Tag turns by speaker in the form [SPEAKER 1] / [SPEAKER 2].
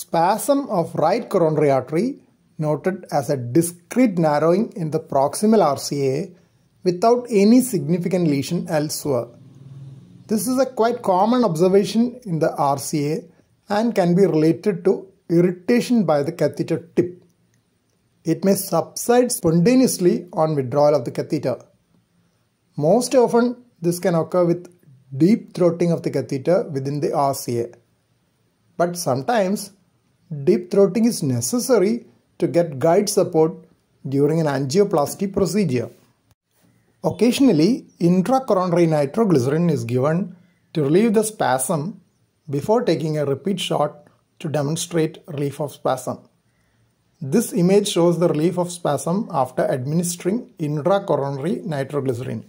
[SPEAKER 1] Spasm of right coronary artery noted as a discrete narrowing in the proximal RCA without any significant lesion elsewhere. This is a quite common observation in the RCA and can be related to irritation by the catheter tip. It may subside spontaneously on withdrawal of the catheter. Most often, this can occur with deep throating of the catheter within the RCA. But sometimes, deep throating is necessary to get guide support during an angioplasty procedure. Occasionally, intracoronary nitroglycerin is given to relieve the spasm before taking a repeat shot to demonstrate relief of spasm. This image shows the relief of spasm after administering intracoronary nitroglycerin.